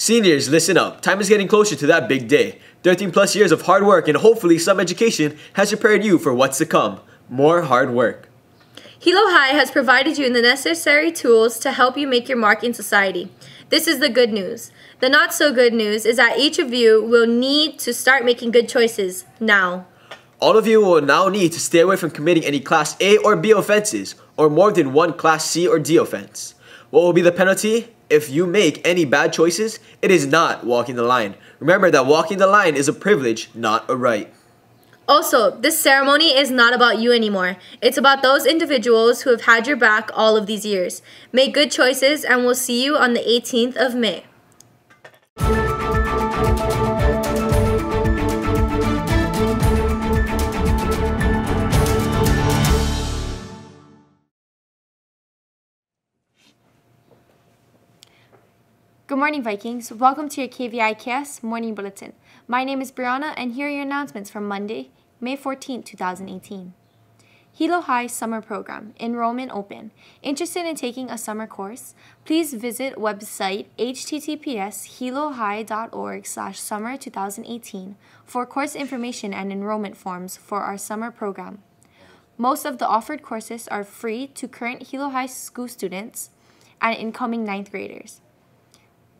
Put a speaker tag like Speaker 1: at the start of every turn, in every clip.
Speaker 1: Seniors, listen up. Time is getting closer to that big day. 13 plus years of hard work and hopefully some education has prepared you for what's to come. More hard work.
Speaker 2: Hilo High has provided you in the necessary tools to help you make your mark in society. This is the good news. The not so good news is that each of you will need to start making good choices now.
Speaker 1: All of you will now need to stay away from committing any Class A or B offenses, or more than one Class C or D offense. What will be the penalty? If you make any bad choices, it is not walking the line. Remember that walking the line is a privilege, not a right.
Speaker 2: Also, this ceremony is not about you anymore. It's about those individuals who have had your back all of these years. Make good choices, and we'll see you on the 18th of May.
Speaker 3: Good morning, Vikings. Welcome to your KVIKS Morning Bulletin. My name is Brianna, and here are your announcements for Monday, May 14, 2018. Hilo High Summer Program, Enrollment Open. Interested in taking a summer course? Please visit website https hilohigh.org slash summer 2018 for course information and enrollment forms for our summer program. Most of the offered courses are free to current Hilo High school students and incoming ninth graders.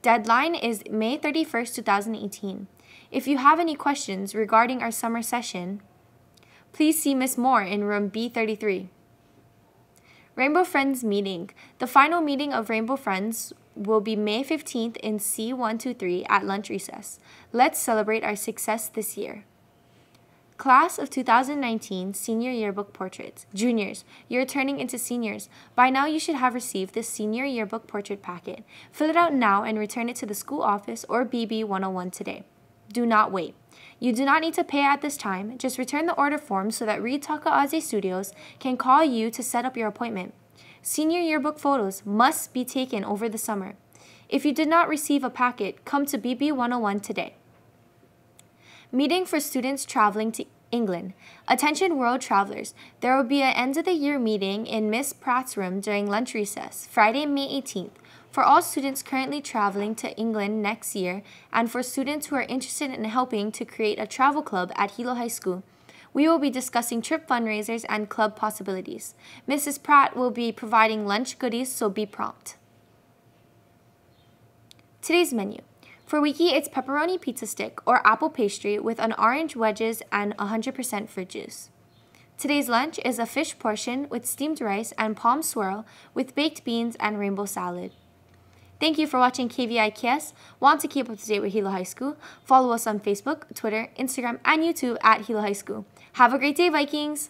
Speaker 3: Deadline is May 31st, 2018. If you have any questions regarding our summer session, please see Ms. Moore in room B33. Rainbow Friends Meeting. The final meeting of Rainbow Friends will be May 15th in C123 at lunch recess. Let's celebrate our success this year. Class of 2019 Senior Yearbook Portraits. Juniors, you're turning into seniors. By now, you should have received this Senior Yearbook Portrait packet. Fill it out now and return it to the school office or BB 101 today. Do not wait. You do not need to pay at this time. Just return the order form so that Reed Takaaze Studios can call you to set up your appointment. Senior yearbook photos must be taken over the summer. If you did not receive a packet, come to BB 101 today. Meeting for students traveling to England. Attention world travelers, there will be an end of the year meeting in Miss Pratt's room during lunch recess, Friday, May 18th. For all students currently traveling to England next year, and for students who are interested in helping to create a travel club at Hilo High School, we will be discussing trip fundraisers and club possibilities. Mrs. Pratt will be providing lunch goodies, so be prompt. Today's menu. For Wiki, it's pepperoni pizza stick or apple pastry with an orange wedges and 100% fruit juice. Today's lunch is a fish portion with steamed rice and palm swirl with baked beans and rainbow salad. Thank you for watching KVIKS. Want to keep up to date with Hilo High School? Follow us on Facebook, Twitter, Instagram, and YouTube at Hilo High School. Have a great day, Vikings!